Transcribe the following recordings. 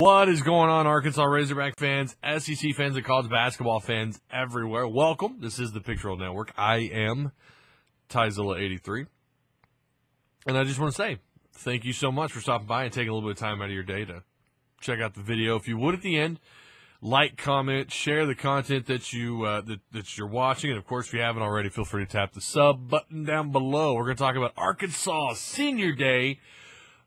What is going on, Arkansas Razorback fans, SEC fans, and college basketball fans everywhere? Welcome. This is the Pig Trail Network. I am Tyzilla83. And I just want to say thank you so much for stopping by and taking a little bit of time out of your day to check out the video. If you would at the end, like, comment, share the content that you uh, that, that you're watching, and of course, if you haven't already, feel free to tap the sub button down below. We're going to talk about Arkansas Senior Day,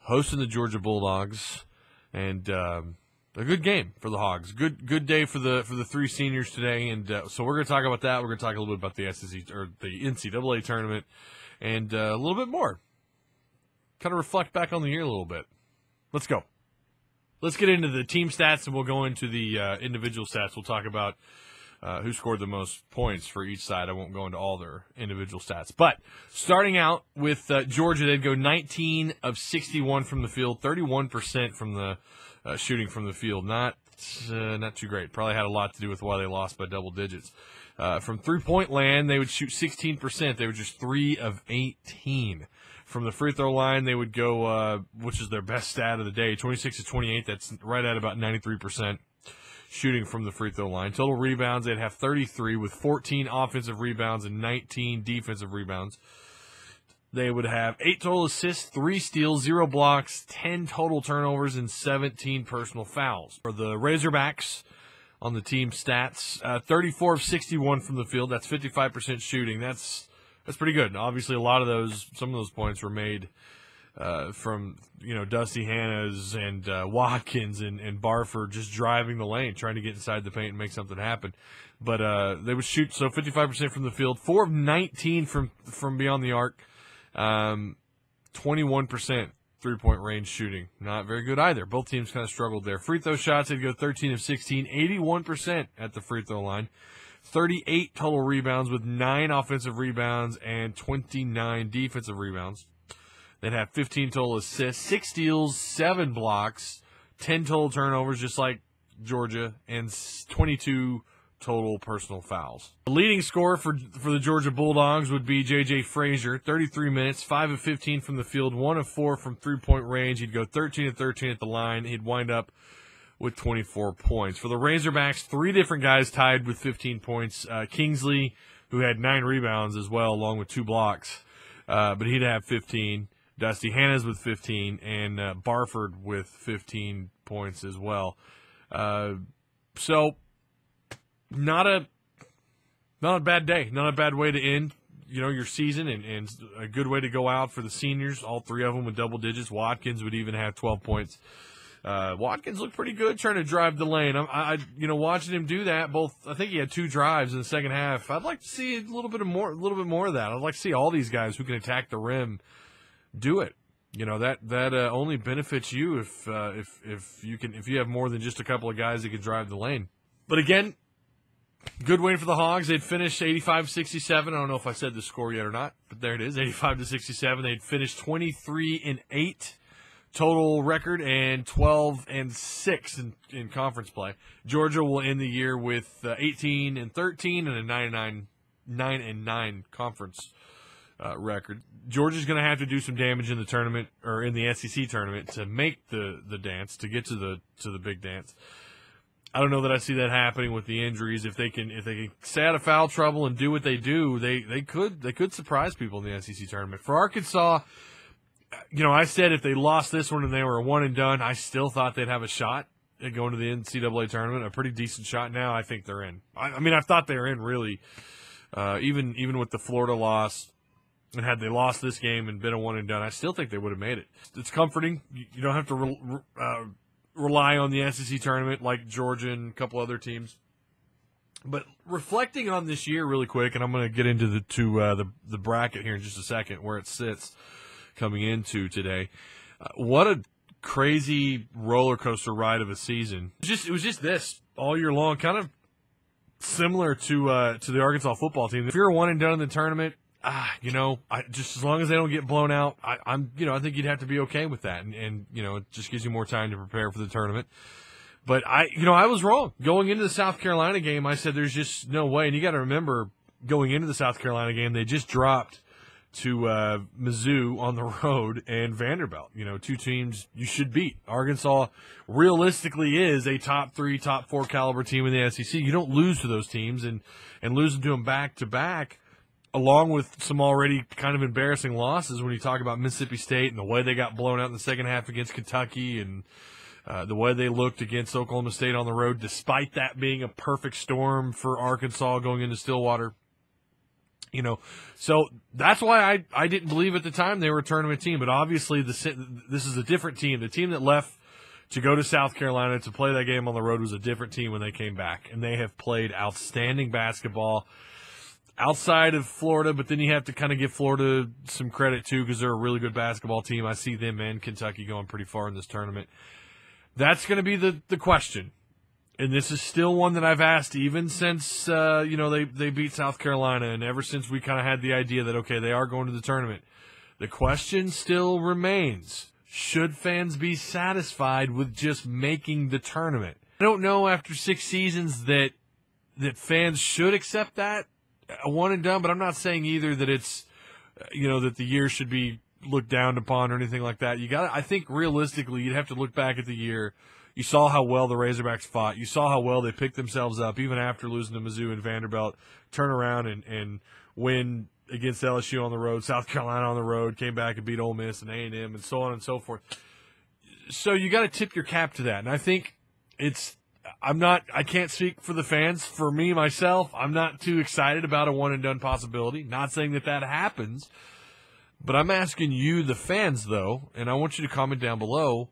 hosting the Georgia Bulldogs and um, a good game for the Hogs. Good good day for the for the three seniors today, and uh, so we're going to talk about that. We're going to talk a little bit about the SEC or the NCAA tournament, and uh, a little bit more. Kind of reflect back on the year a little bit. Let's go. Let's get into the team stats, and we'll go into the uh, individual stats. We'll talk about uh, who scored the most points for each side. I won't go into all their individual stats. But starting out with uh, Georgia, they'd go 19 of 61 from the field, 31% from the uh, shooting from the field. Not uh, not too great. Probably had a lot to do with why they lost by double digits. Uh, from three point land, they would shoot 16%. They were just 3 of 18. From the free throw line, they would go, uh, which is their best stat of the day, 26 to 28. That's right at about 93% shooting from the free throw line. Total rebounds, they'd have 33 with 14 offensive rebounds and 19 defensive rebounds. They would have eight total assists, three steals, zero blocks, 10 total turnovers, and 17 personal fouls. For the Razorbacks on the team stats, uh, 34 of 61 from the field. That's 55% shooting. That's that's pretty good. Obviously, a lot of those, some of those points were made uh, from you know Dusty Hannahs and uh, Watkins and, and Barford just driving the lane, trying to get inside the paint and make something happen. But uh, they would shoot so 55% from the field, four of 19 from from beyond the arc, um, 21% three point range shooting. Not very good either. Both teams kind of struggled there. Free throw shots, they'd go 13 of 16, 81% at the free throw line. 38 total rebounds with nine offensive rebounds and 29 defensive rebounds. They'd have 15 total assists, six steals, seven blocks, 10 total turnovers, just like Georgia, and 22 total personal fouls. The leading scorer for for the Georgia Bulldogs would be J.J. Frazier, 33 minutes, 5 of 15 from the field, 1 of 4 from three-point range. He'd go 13 of 13 at the line. He'd wind up with 24 points. For the Razorbacks, three different guys tied with 15 points. Uh, Kingsley, who had nine rebounds as well, along with two blocks, uh, but he'd have 15. Dusty Hannahs with 15, and uh, Barford with 15 points as well. Uh, so, not a not a bad day, not a bad way to end you know your season, and, and a good way to go out for the seniors. All three of them with double digits. Watkins would even have 12 points. Uh, Watkins looked pretty good trying to drive the lane. I, I, you know, watching him do that. Both, I think he had two drives in the second half. I'd like to see a little bit of more, a little bit more of that. I'd like to see all these guys who can attack the rim do it. You know that that uh, only benefits you if uh, if if you can if you have more than just a couple of guys that can drive the lane. But again, good win for the Hogs. They'd finished 85-67. I don't know if I said the score yet or not, but there it is, 85 to 67. They'd finished 23 and 8 total record and 12 and 6 in, in conference play. Georgia will end the year with uh, 18 and 13 and a 9 and 9 9 and 9 conference uh, record. Georgia's going to have to do some damage in the tournament or in the SEC tournament to make the the dance to get to the to the big dance. I don't know that I see that happening with the injuries. If they can if they can stay out of foul trouble and do what they do, they they could they could surprise people in the SEC tournament. For Arkansas, you know, I said if they lost this one and they were a one and done, I still thought they'd have a shot at going to the NCAA tournament. A pretty decent shot. Now I think they're in. I, I mean, I thought they were in really. Uh, even even with the Florida loss, and had they lost this game and been a one and done, I still think they would have made it. It's comforting. You don't have to re- uh, rely on the SEC tournament like Georgia and a couple other teams. But reflecting on this year really quick, and I'm going to get into the to uh, the the bracket here in just a second where it sits coming into today. Uh, what a crazy roller coaster ride of a season! It just it was just this all year long, kind of similar to uh, to the Arkansas football team. If you're one and done in the tournament, ah, you know, I, just as long as they don't get blown out, I, am you know, I think you'd have to be okay with that, and, and you know, it just gives you more time to prepare for the tournament. But I, you know, I was wrong going into the South Carolina game. I said there's just no way, and you got to remember going into the South Carolina game, they just dropped to uh, Mizzou on the road and Vanderbilt. You know, two teams you should beat. Arkansas realistically is a top three, top four caliber team in the SEC. You don't lose to those teams, and and losing to them back to back, along with some already kind of embarrassing losses when you talk about Mississippi State and the way they got blown out in the second half against Kentucky and. Uh, the way they looked against Oklahoma State on the road, despite that being a perfect storm for Arkansas going into Stillwater, you know, so that's why I, I didn't believe at the time they were a tournament team. But obviously, the, this is a different team. The team that left to go to South Carolina to play that game on the road was a different team when they came back, and they have played outstanding basketball outside of Florida. But then you have to kind of give Florida some credit too because they're a really good basketball team. I see them and Kentucky going pretty far in this tournament. That's going to be the the question and this is still one that I've asked even since uh, you know they they beat South Carolina, and ever since we kind of had the idea that okay they are going to the tournament. The question still remains: Should fans be satisfied with just making the tournament? I don't know after six seasons that that fans should accept that one and done, but I'm not saying either that it's you know that the year should be looked down upon or anything like that. You got I think realistically you'd have to look back at the year you saw how well the Razorbacks fought. You saw how well they picked themselves up, even after losing to Mizzou and Vanderbilt. Turn around and, and win against LSU on the road, South Carolina on the road, came back and beat Ole Miss and A and M, and so on and so forth. So you got to tip your cap to that, and I think it's. I'm not. I can't speak for the fans. For me myself, I'm not too excited about a one and done possibility. Not saying that that happens, but I'm asking you, the fans, though, and I want you to comment down below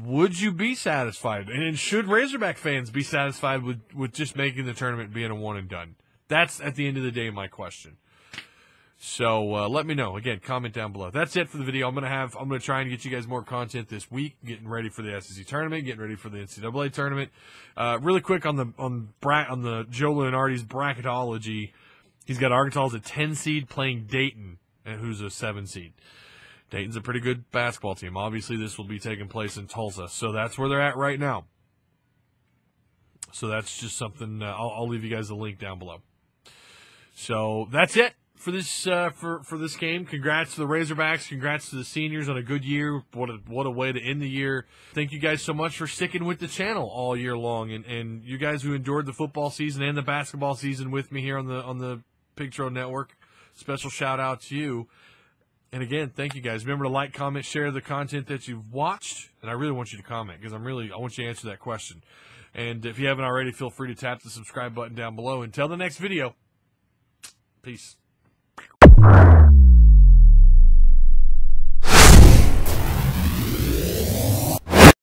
would you be satisfied? And should Razorback fans be satisfied with, with just making the tournament being a one and done? That's at the end of the day my question. So uh, let me know. Again, comment down below. That's it for the video. I'm gonna have I'm gonna try and get you guys more content this week. Getting ready for the SEC tournament, getting ready for the NCAA tournament. Uh, really quick on the on bra- on the Joe Lunardi's bracketology. He's got Arkansas as a 10 seed playing Dayton, and who's a seven seed. Dayton's a pretty good basketball team. Obviously, this will be taking place in Tulsa, so that's where they're at right now. So that's just something. Uh, I'll, I'll, leave you guys a link down below. So that's it for this uh, for for this game. Congrats to the Razorbacks. Congrats to the seniors on a good year. What a what a way to end the year. Thank you guys so much for sticking with the channel all year long, and and you guys who endured the football season and the basketball season with me here on the on the Pig Trail Network. Special shout out to you. And again, thank you guys. Remember to like, comment, share the content that you've watched. And I really want you to comment because I'm really, I want you to answer that question. And if you haven't already, feel free to tap the subscribe button down below. Until the next video, peace.